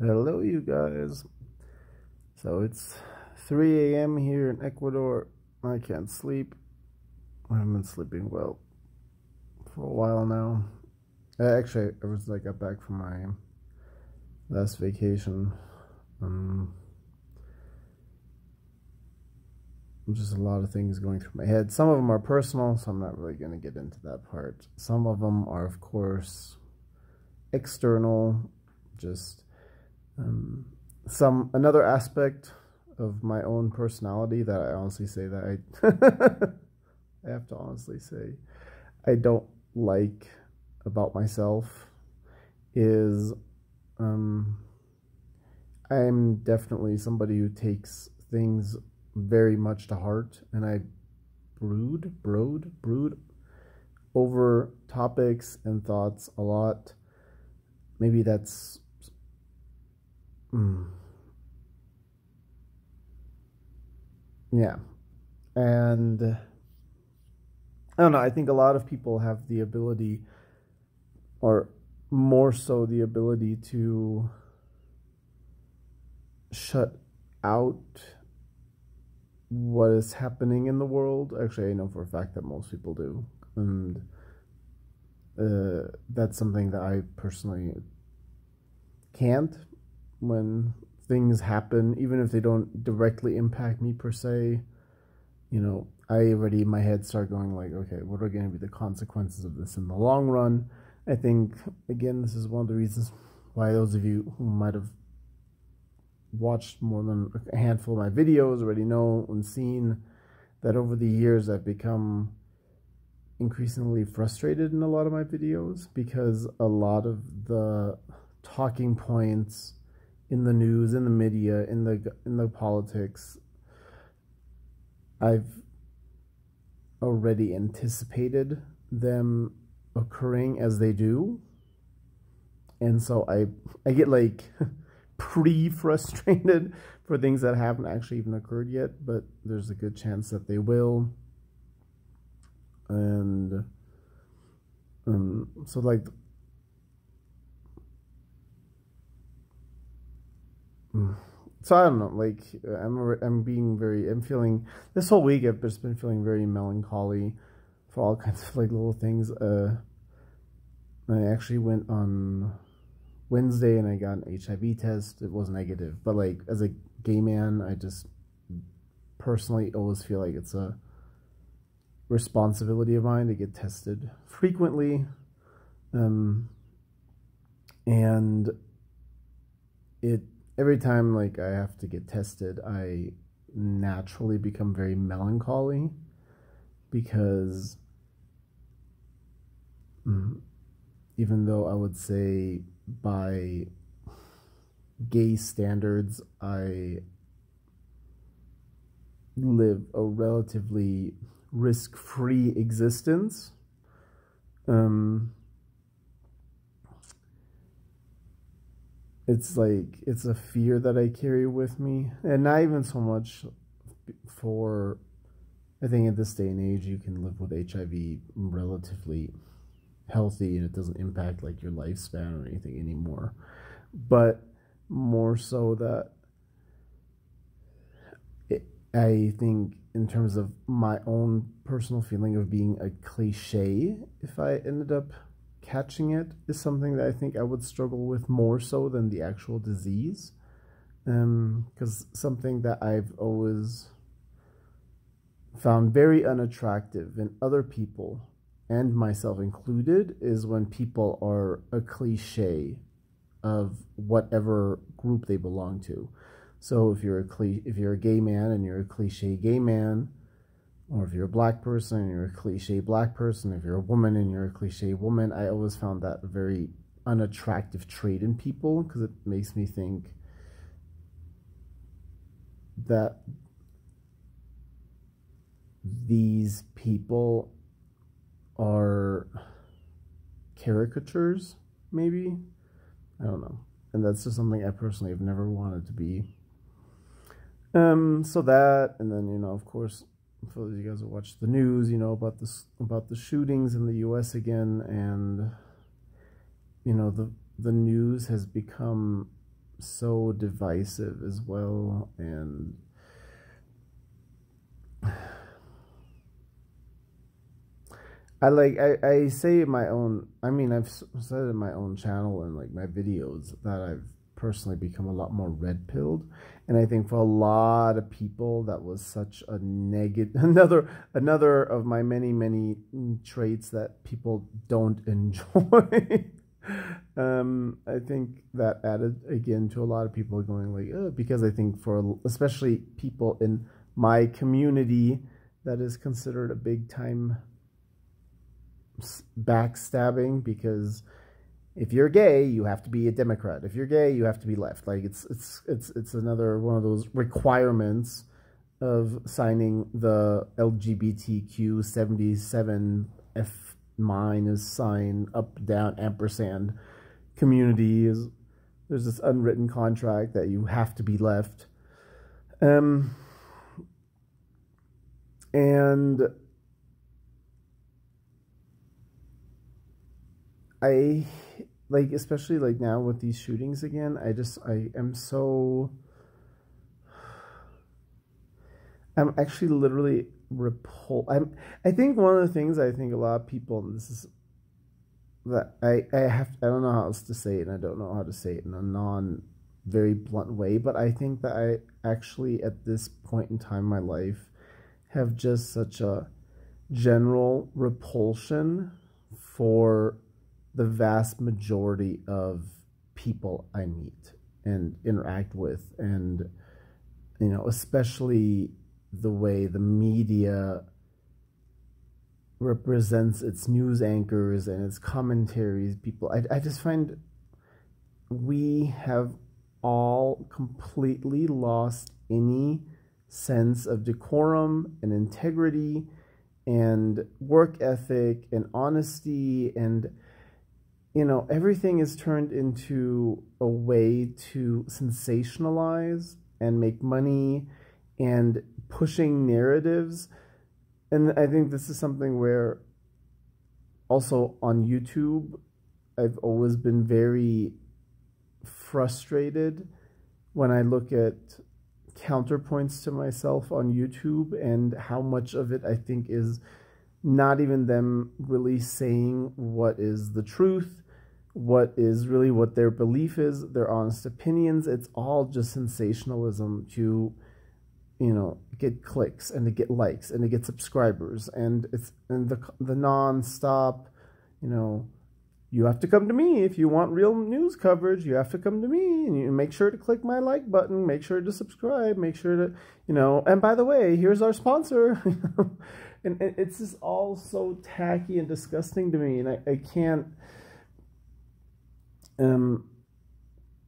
Hello, you guys. So it's 3 a.m. here in Ecuador. I can't sleep. I haven't been sleeping well for a while now. Uh, actually, ever since I got back from my last vacation. Um, just a lot of things going through my head. Some of them are personal, so I'm not really going to get into that part. Some of them are, of course, external, just um, some another aspect of my own personality that I honestly say that I I have to honestly say I don't like about myself is um, I'm definitely somebody who takes things very much to heart and I brood, brood, brood over topics and thoughts a lot. Maybe that's Mm. Yeah. And I don't know, I think a lot of people have the ability, or more so the ability to shut out what is happening in the world. Actually, I know for a fact that most people do. And uh, that's something that I personally can't when things happen, even if they don't directly impact me per se, you know, I already in my head start going like, okay, what are going to be the consequences of this in the long run? I think again, this is one of the reasons why those of you who might have watched more than a handful of my videos already know and seen that over the years I've become increasingly frustrated in a lot of my videos because a lot of the talking points in the news, in the media, in the in the politics, I've already anticipated them occurring as they do. And so I I get like pre frustrated for things that haven't actually even occurred yet, but there's a good chance that they will. And um, so like so I don't know. Like I'm, I'm being very. I'm feeling this whole week. I've just been feeling very melancholy for all kinds of like little things. Uh, I actually went on Wednesday and I got an HIV test. It was negative, but like as a gay man, I just personally always feel like it's a responsibility of mine to get tested frequently. Um, and it every time like I have to get tested, I naturally become very melancholy because mm, even though I would say by gay standards, I live a relatively risk free existence. Um, it's like it's a fear that I carry with me, and not even so much for. I think at this day and age, you can live with HIV relatively healthy, and it doesn't impact like your lifespan or anything anymore. But more so that it, I think in terms of my own personal feeling of being a cliche, if I ended up catching it is something that I think I would struggle with more so than the actual disease. Because um, something that I've always found very unattractive in other people, and myself included, is when people are a cliche of whatever group they belong to. So if you're a cli- if you're a gay man and you're a cliche gay man, or if you're a black person and you're a cliche black person, if you're a woman and you're a cliche woman, I always found that very unattractive trait in people because it makes me think that these people are caricatures, maybe. I don't know. And that's just something I personally have never wanted to be. Um, so that, and then, you know, of course, for those of you guys who watch the news, you know about this about the shootings in the U.S. again, and you know the the news has become so divisive as well and I like I, I say my own I mean I've said in my own channel and like my videos that I've personally become a lot more red pilled and I think for a lot of people that was such a negative another another of my many many traits that people don't enjoy. Um I think that added again to a lot of people going like because I think for especially people in my community that is considered a big time backstabbing because if you're gay, you have to be a Democrat. If you're gay, you have to be left. Like it's it's it's it's another one of those requirements of signing the LGBTQ seventy seven F minus sign up down ampersand community is there's this unwritten contract that you have to be left. Um and I like especially like now with these shootings again, I just I am so I'm actually literally repul I'm I think one of the things I think a lot of people and this is that I I have I don't know how else to say it and I don't know how to say it in a non very blunt way, but I think that I actually at this point in time in my life have just such a general repulsion for the vast majority of people I meet and interact with, and you know, especially the way the media represents its news anchors and its commentaries. People, I, I just find we have all completely lost any sense of decorum and integrity and work ethic and honesty and you know, everything is turned into a way to sensationalize and make money and pushing narratives. And I think this is something where also on YouTube, I've always been very frustrated when I look at counterpoints to myself on YouTube and how much of it I think is not even them really saying what is the truth what is really what their belief is, their honest opinions. It's all just sensationalism to, you know, get clicks and to get likes and to get subscribers. And it's and the the nonstop, you know, you have to come to me if you want real news coverage. You have to come to me and you make sure to click my like button. Make sure to subscribe. Make sure to, you know. And by the way, here's our sponsor. and it's just all so tacky and disgusting to me, and I, I can't um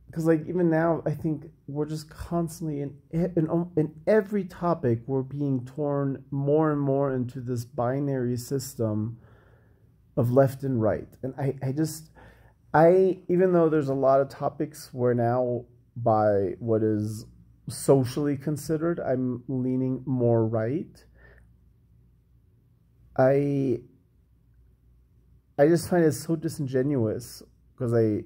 because like even now i think we're just constantly in, in in every topic we're being torn more and more into this binary system of left and right. And i i just i even though there's a lot of topics where now by what is socially considered i'm leaning more right i i just find it so disingenuous because i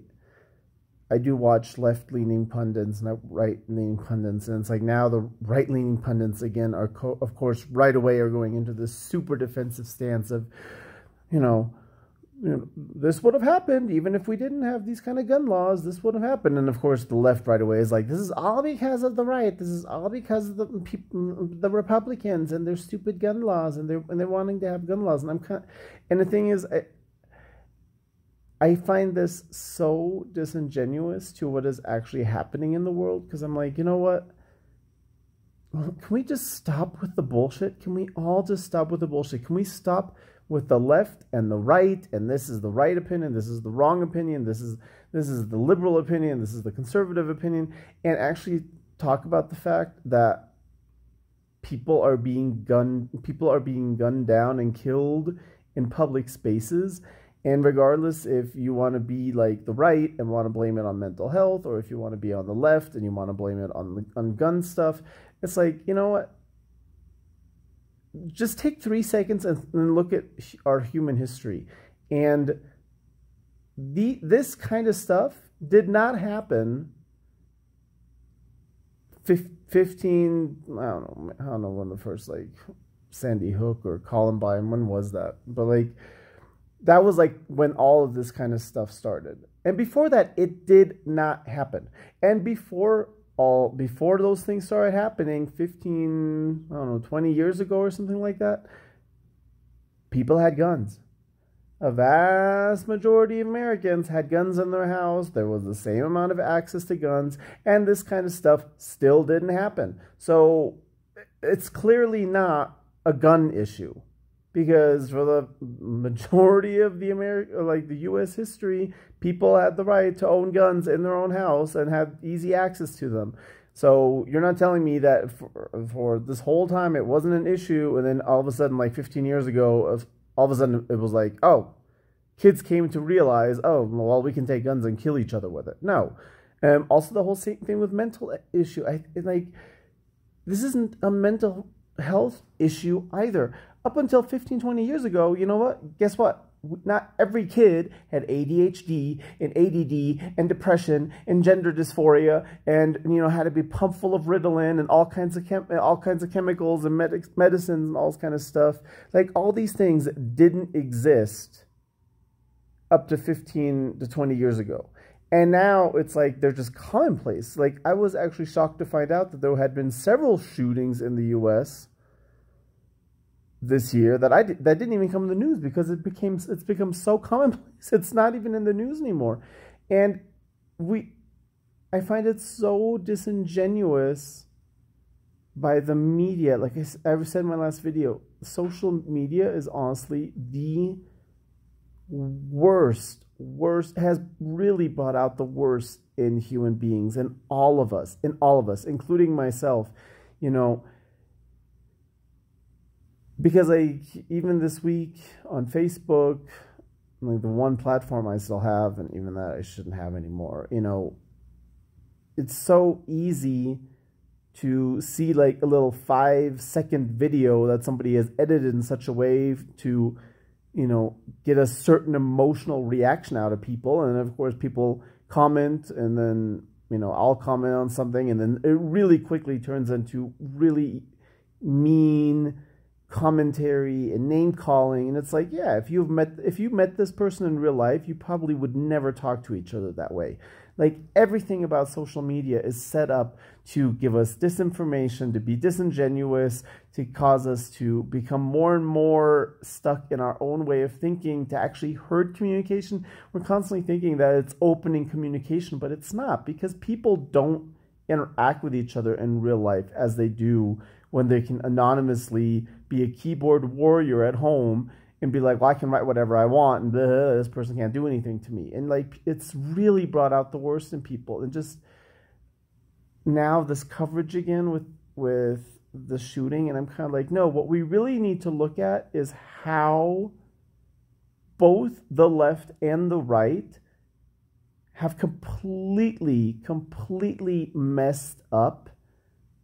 I do watch left leaning pundits and right leaning pundits, and it's like now the right leaning pundits again are, co- of course, right away are going into this super defensive stance of, you know, you know, this would have happened even if we didn't have these kind of gun laws. This would have happened, and of course, the left right away is like, this is all because of the right. This is all because of the people, the Republicans and their stupid gun laws, and they're and they're wanting to have gun laws. And I'm kind, of, and the thing is, I find this so disingenuous to what is actually happening in the world because I'm like, you know what? Can we just stop with the bullshit? Can we all just stop with the bullshit? Can we stop with the left and the right and this is the right opinion, this is the wrong opinion, this is this is the liberal opinion, this is the conservative opinion and actually talk about the fact that people are being gunned people are being gunned down and killed in public spaces and regardless if you want to be like the right and want to blame it on mental health, or if you want to be on the left and you want to blame it on on gun stuff, it's like you know what? Just take three seconds and, and look at our human history, and the this kind of stuff did not happen 15 i don't know i don't know when the first like sandy hook or columbine when was that but like that was like when all of this kind of stuff started. And before that it did not happen. And before all before those things started happening 15 i don't know 20 years ago or something like that people had guns. A vast majority of Americans had guns in their house. There was the same amount of access to guns, and this kind of stuff still didn't happen. So it's clearly not a gun issue because for the majority of the America, like the U.S. history, people had the right to own guns in their own house and had easy access to them. So you're not telling me that for, for this whole time it wasn't an issue, and then all of a sudden, like 15 years ago, all of a sudden it was like, oh, kids came to realize, oh, well, we can take guns and kill each other with it. No. Um, also, the whole same thing with mental issue. I like this isn't a mental health issue either. Up until 15, 20 years ago, you know what? Guess what? Not every kid had ADHD and ADD and depression and gender dysphoria and you know had to be pumped full of Ritalin and all kinds of chem- all kinds of chemicals and med- medicines and all this kind of stuff. Like all these things didn't exist up to 15 to 20 years ago. And now it's like they're just commonplace. Like I was actually shocked to find out that there had been several shootings in the US this year that I that didn't even come in the news because it became it's become so commonplace. It's not even in the news anymore. And we I find it so disingenuous by the media. Like I, I said in my last video, social media is honestly the worst, worst, has really brought out the worst in human beings, in all of us, in all of us, including myself. You know, because I even this week on Facebook, like the one platform I still have, and even that I shouldn't have anymore. You know, it's so easy to see like a little five second video that somebody has edited in such a way to you know, get a certain emotional reaction out of people. And of course, people comment, and then, you know, I'll comment on something, and then it really quickly turns into really mean commentary and name calling. And it's like yeah if you've met if you met this person in real life you probably would never talk to each other that way. Like everything about social media is set up to give us disinformation, to be disingenuous, to cause us to become more and more stuck in our own way of thinking, to actually hurt communication. We're constantly thinking that it's opening communication, but it's not because people don't interact with each other in real life as they do when they can anonymously be a keyboard warrior at home and be like, well, I can write whatever I want, and this person can't do anything to me. And like, it's really brought out the worst in people. And just now this coverage again with with the shooting, and I'm kind of like, no, what we really need to look at is how both the left and the right have completely, completely messed up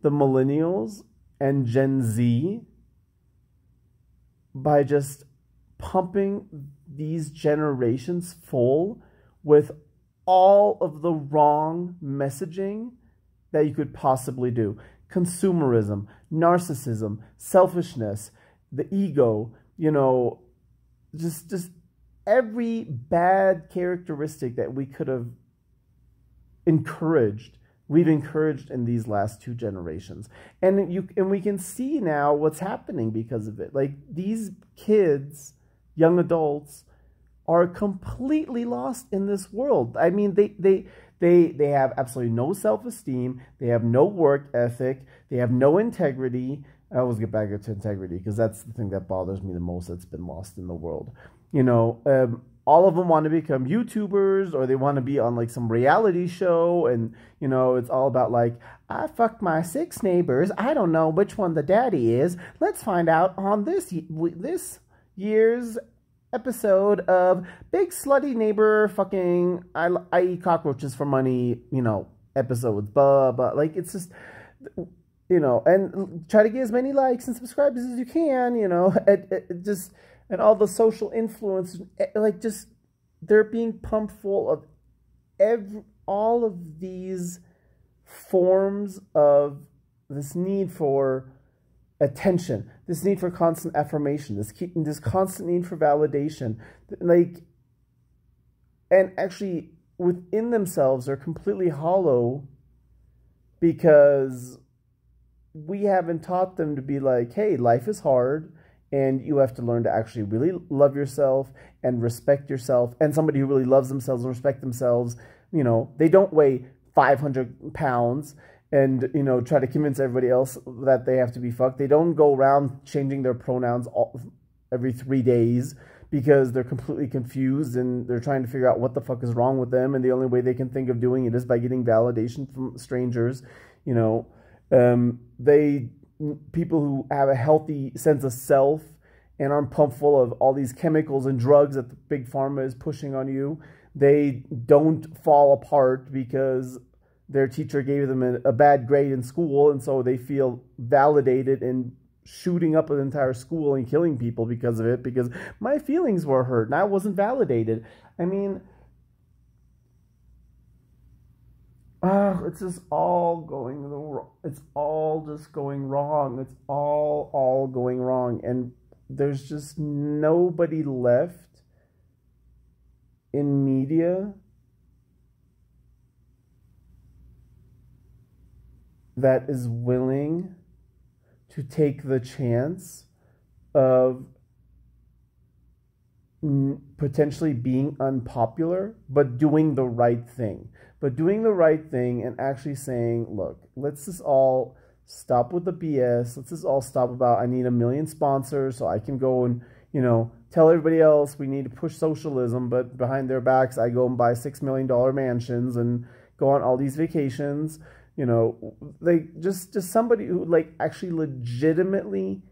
the millennials and Gen Z by just pumping these generations full with all of the wrong messaging that you could possibly do. Consumerism, narcissism, selfishness, the ego, you know, just just every bad characteristic that we could have encouraged we've encouraged in these last two generations. And you and we can see now what's happening because of it. Like these kids young adults are completely lost in this world. I mean, they they they they have absolutely no self-esteem, they have no work ethic, they have no integrity. I always get back to integrity because that's the thing that bothers me the most that's been lost in the world. You know, um, all of them want to become YouTubers or they want to be on like some reality show and you know it's all about like I fucked my six neighbors. I don't know which one the daddy is. Let's find out on this this year's episode of Big Slutty Neighbor fucking I, I eat cockroaches for money, you know, episodes. Blah, blah. Like, it's just, you know, and try to get as many likes and subscribers as you can, you know, it, it just, and all the social influence, like, just, they're being pumped full of every, all of these forms of this need for attention, this need for constant affirmation, this this constant need for validation, like, and actually within themselves are completely hollow because we haven't taught them to be like, hey, life is hard and you have to learn to actually really love yourself and respect yourself and somebody who really loves themselves and respect themselves you know they don't weigh 500 pounds and you know try to convince everybody else that they have to be fucked. They don't go around changing their pronouns all, every three days because they're completely confused and they're trying to figure out what the fuck is wrong with them. And the only way they can think of doing it is by getting validation from strangers. You know, um, they people who have a healthy sense of self and aren't pumped full of all these chemicals and drugs that the big pharma is pushing on you. They don't fall apart because their teacher gave them a, a, bad grade in school, and so they feel validated in shooting up an entire school and killing people because of it, because my feelings were hurt and I wasn't validated. I mean, uh, it's just all going the it's all just going wrong. It's all all going wrong, and there's just nobody left in media that is willing to take the chance of potentially being unpopular, but doing the right thing. But doing the right thing and actually saying, look, let's just all stop with the BS. Let's just all stop about, I need a million sponsors so I can go and, you know, tell everybody else we need to push socialism, but behind their backs, I go and buy $6 million mansions and go on all these vacations you know like just just somebody who like actually legitimately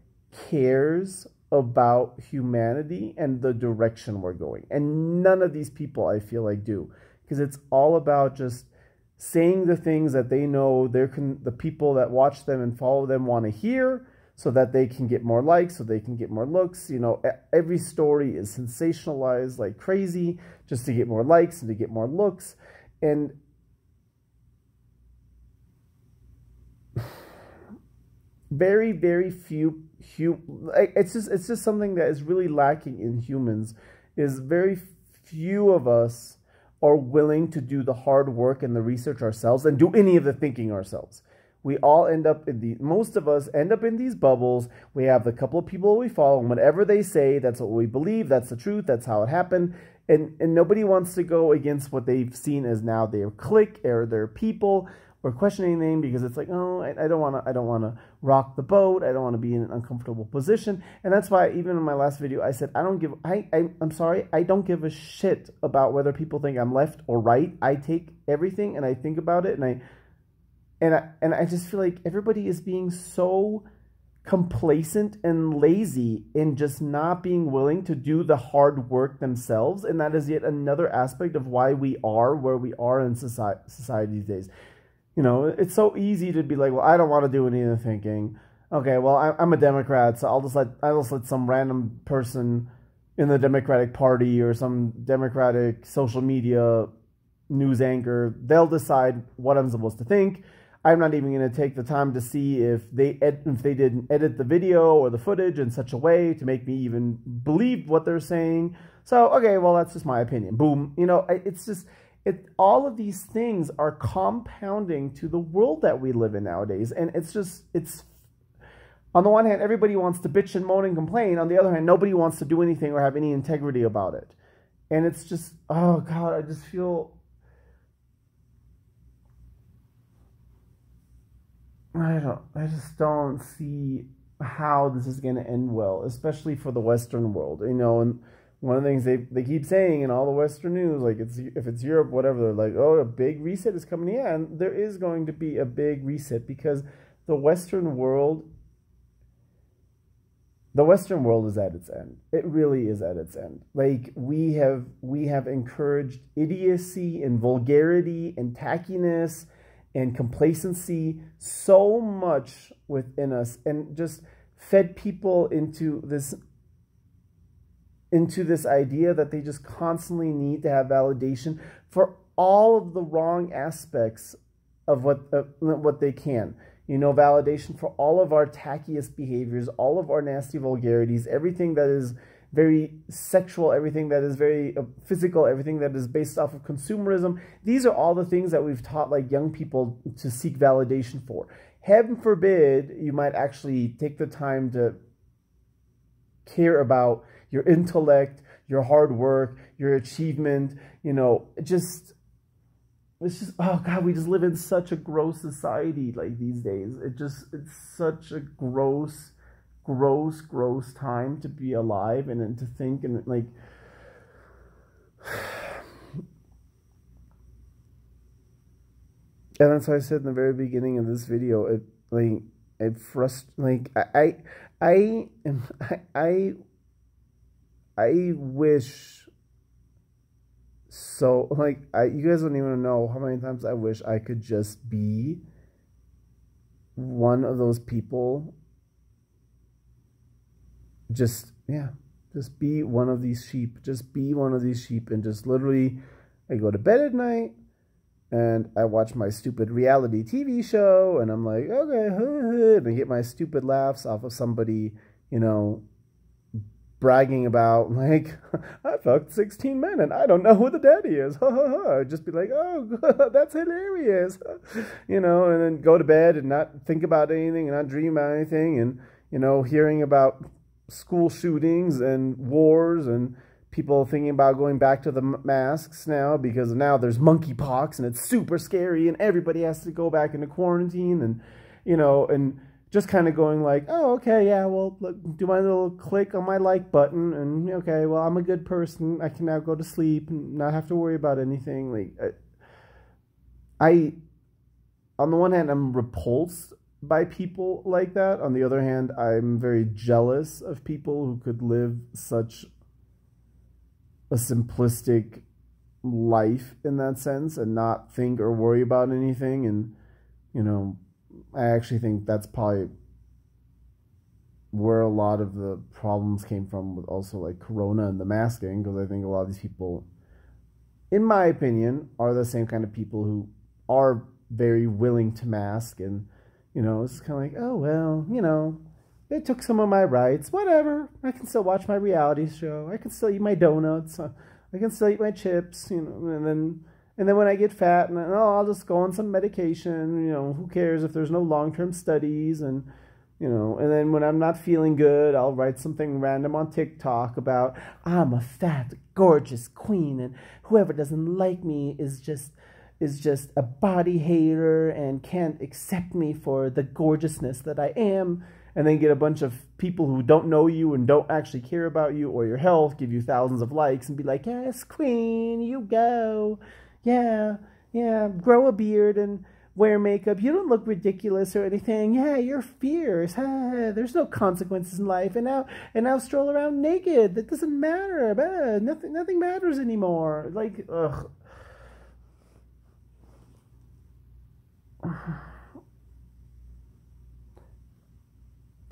cares about humanity and the direction we're going. And none of these people i feel like do. Because it's all about just saying the things that they know they're con- the people that watch them and follow them want to hear so that they can get more likes so they can get more looks you know every story is sensationalized like crazy just to get more likes and to get more looks. And very very few hu- it's just it's just something that is really lacking in humans is very few of us are willing to do the hard work and the research ourselves and do any of the thinking ourselves. We all end up in the most of us end up in these bubbles. We have the couple of people we follow and whatever they say that's what we believe that's the truth that's how it happened. And and nobody wants to go against what they've seen as now. Their clique or their people or questioning anything because it's like, oh, I, I don't want to, I don't want to rock the boat. I don't want to be in an uncomfortable position. And that's why even in my last video, I said, I don't give, I, I, I'm sorry, I don't give a shit about whether people think I'm left or right. I take everything and I think about it and I, and I, and I just feel like everybody is being so complacent and lazy in just not being willing to do the hard work themselves. And that is yet another aspect of why we are where we are in society, society these days you know, it's so easy to be like, well, I don't want to do any of the thinking. Okay, well, I, am a Democrat, so I'll just let I'll just let some random person in the Democratic Party or some Democratic social media news anchor, they'll decide what I'm supposed to think. I'm not even going to take the time to see if they ed- if they didn't edit the video or the footage in such a way to make me even believe what they're saying. So, okay, well, that's just my opinion. Boom. You know, it's just it, all of these things are compounding to the world that we live in nowadays. And it's just, it's, on the one hand, everybody wants to bitch and moan and complain. On the other hand, nobody wants to do anything or have any integrity about it. And it's just, oh God, I just feel, I don't, I just don't see how this is going to end well, especially for the Western world, you know, and, one of the things they, they keep saying in all the Western news, like it's if it's Europe, whatever, they're like, oh, a big reset is coming. Yeah, and there is going to be a big reset because the Western world, the Western world is at its end. It really is at its end. Like we have we have encouraged idiocy and vulgarity and tackiness and complacency so much within us, and just fed people into this into this idea that they just constantly need to have validation for all of the wrong aspects of what uh, what they can. You know, validation for all of our tackiest behaviors, all of our nasty vulgarities, everything that is very sexual, everything that is very uh, physical, everything that is based off of consumerism. These are all the things that we've taught like young people to seek validation for. Heaven forbid you might actually take the time to care about your intellect, your hard work, your achievement, you know, just it's just oh god, we just live in such a gross society like these days. It just it's such a gross gross gross time to be alive and, and to think and like and that's why I said in the very beginning of this video, it like it frust like I I I I I wish so like I you guys don't even know how many times I wish I could just be one of those people. Just yeah just be one of these sheep just be one of these sheep and just literally I go to bed at night and I watch my stupid reality TV show and I'm like okay and I get my stupid laughs off of somebody you know bragging about like I fucked 16 men and I don't know who the daddy is. Ha ha. Just be like, "Oh, that's hilarious." You know, and then go to bed and not think about anything and not dream about anything and you know, hearing about school shootings and wars and people thinking about going back to the masks now because now there's monkeypox and it's super scary and everybody has to go back into quarantine and you know, and just kind of going like, oh, okay, yeah, well, look, do my little click on my like button, and okay, well, I'm a good person. I can now go to sleep and not have to worry about anything. Like, I, I on the one hand, I'm repulsed by people like that. On the other hand, I'm very jealous of people who could live such a simplistic life in that sense and not think or worry about anything and you know I actually think that's probably where a lot of the problems came from with also like corona and the masking because i think a lot of these people in my opinion are the same kind of people who are very willing to mask and you know it's kind of like oh well you know they took some of my rights whatever. I can still watch my reality show. I can still eat my donuts. I can still eat my chips you know and then and then when I get fat, and oh, I'll just go on some medication. You know, who cares if there's no long term studies? And you know, and then when I'm not feeling good, I'll write something random on TikTok about I'm a fat, gorgeous queen, and whoever doesn't like me is just is just a body hater and can't accept me for the gorgeousness that I am. And then get a bunch of people who don't know you and don't actually care about you or your health give you thousands of likes and be like, Yes, queen, you go yeah, yeah, grow a beard and wear makeup. You don't look ridiculous or anything. Yeah, you're fierce. Ah, there's no consequences in life. And now and now stroll around naked. That doesn't matter. Ah, nothing nothing matters anymore. Like ugh.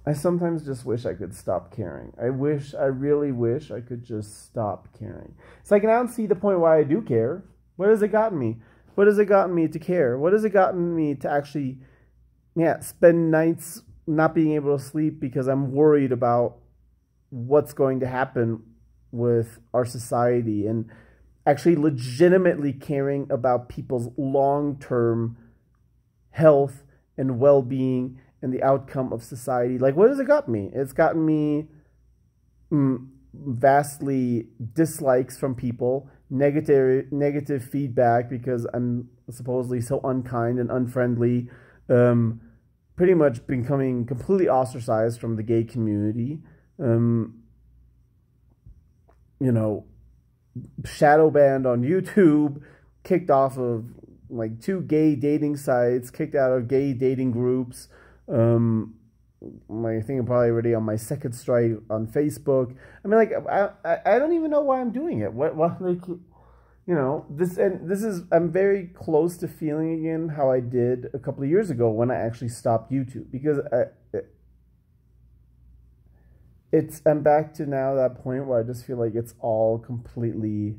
I sometimes just wish I could stop caring. I wish, I really wish I could just stop caring. It's like, I don't see the point why I do care. What has it gotten me? What has it gotten me to care? What has it gotten me to actually, yeah, spend nights not being able to sleep because I'm worried about what's going to happen with our society and actually legitimately caring about people's long term health and well being and the outcome of society. Like, what has it got me? It's gotten me mm, vastly dislikes from people negative negative feedback because I'm supposedly so unkind and unfriendly. Um, pretty much becoming completely ostracized from the gay community. Um, you know, shadow banned on YouTube, kicked off of like two gay dating sites, kicked out of gay dating groups. Um, my I'm probably already on my second strike on Facebook. I mean, like I, I, I don't even know why I'm doing it. What what like you know this and this is I'm very close to feeling again how I did a couple of years ago when I actually stopped YouTube because I, it, it's I'm back to now that point where I just feel like it's all completely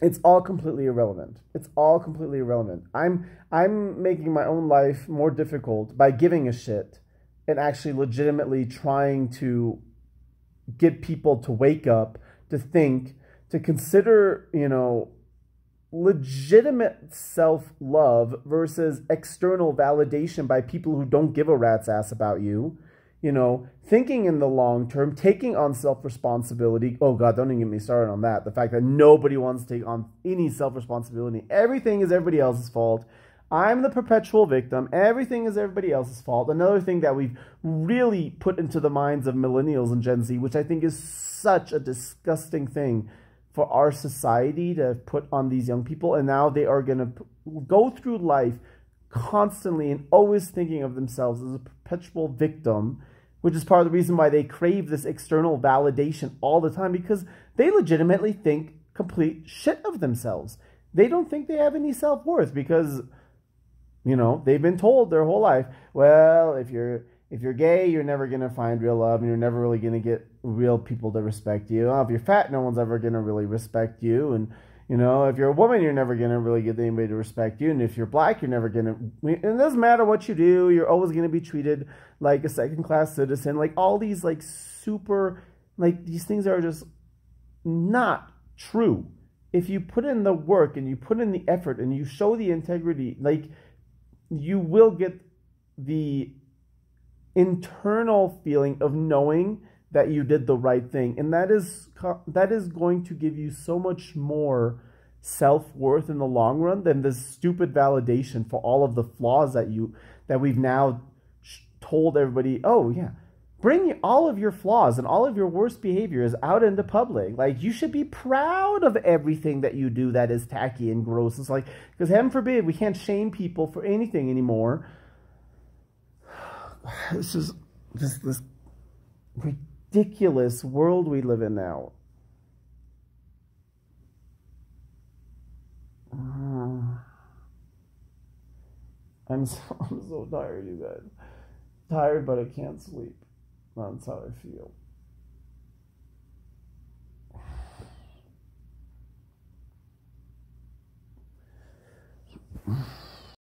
it's all completely irrelevant. It's all completely irrelevant. I'm I'm making my own life more difficult by giving a shit and actually legitimately trying to get people to wake up, to think, to consider, you know, legitimate self-love versus external validation by people who don't give a rat's ass about you you know, thinking in the long term, taking on self responsibility. Oh, God, don't even get me started on that. The fact that nobody wants to take on any self responsibility. Everything is everybody else's fault. I'm the perpetual victim. Everything is everybody else's fault. Another thing that we've really put into the minds of millennials and Gen Z, which I think is such a disgusting thing for our society to put on these young people. And now they are going to go through life constantly and always thinking of themselves as a perpetual victim which is part of the reason why they crave this external validation all the time because they legitimately think complete shit of themselves. They don't think they have any self worth because, you know, they've been told their whole life, well, if you're if you're gay, you're never gonna find real love, and you're never really gonna get real people to respect you. Oh, if you're fat, no one's ever gonna really respect you, and you know, if you're a woman, you're never going to really get anybody to respect you. And if you're black, you're never going to. It doesn't matter what you do, you're always going to be treated like a second class citizen. Like all these, like, super, like, these things are just not true. If you put in the work and you put in the effort and you show the integrity, like, you will get the internal feeling of knowing that you did the right thing. And that is that is going to give you so much more self-worth in the long run than this stupid validation for all of the flaws that you that we've now told everybody oh yeah bring all of your flaws and all of your worst behaviors out into public. Like you should be proud of everything that you do that is tacky and gross. It's like because heaven forbid we can't shame people for anything anymore. This is this this ridiculous world we live in now. Uh, I'm so, I'm so tired, you guys. Tired, but I can't sleep. That's how I feel.